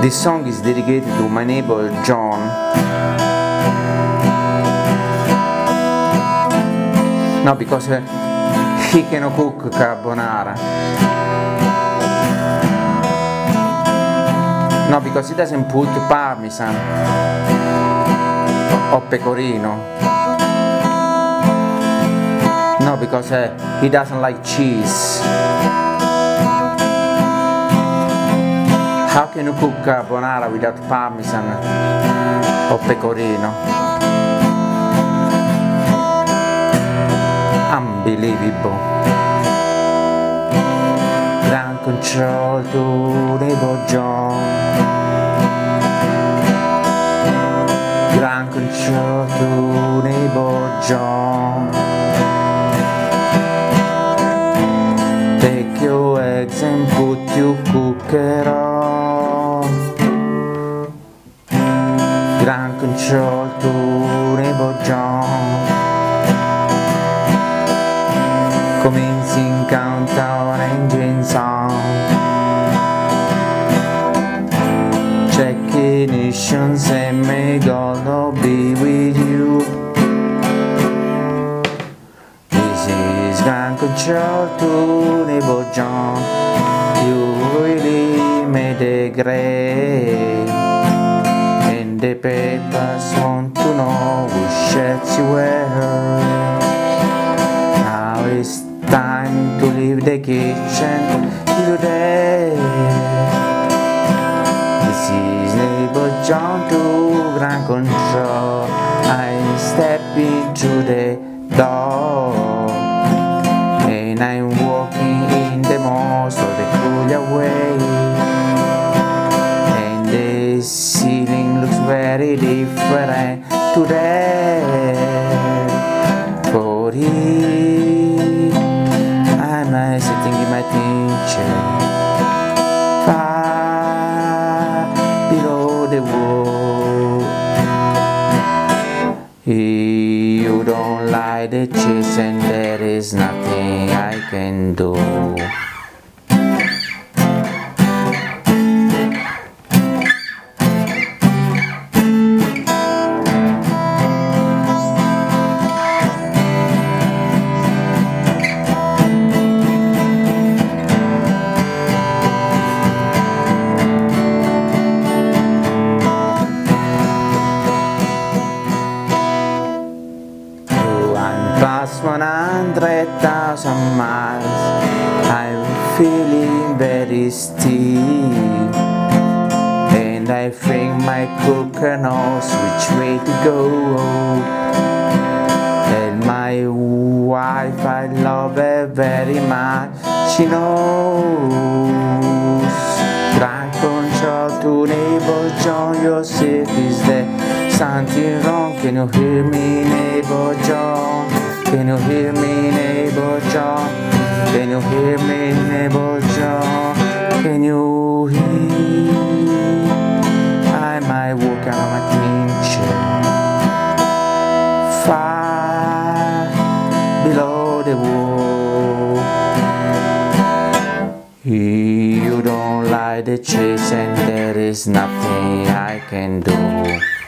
This song is dedicated to my neighbor John. No, because uh, he can cook carbonara. No, because he doesn't put parmesan or pecorino. No, because uh, he doesn't like cheese. How can you cook carbonara without parmesan or pecorino? Unbelievable. Ground control to neighbor John. Ground control to neighbor John. Ground control to neighbor John. Commencing countdown engine sound. Check ignitions and may God all be with you. This is ground control to neighbor John. You really made a great. Shirts you wear. Now it's time to leave the kitchen. There? This is neighbor John to ground control. I step into the door and I'm walking in the most of the cooler way. And the ceiling looks very different today. And there is nothing I can do. 100,000 miles. I'm feeling very still. And I think my cooker knows which way to go. And my wife, I love her very much. She knows. Ground control to neighbor John, your sick is there. Something wrong, can you hear me, neighbor John? Can you hear me, neighbor John? Can you hear me, neighbor John? Can you hear? I might walk out of my kitchen far below the wall. You don't like the chase and there is nothing I can do.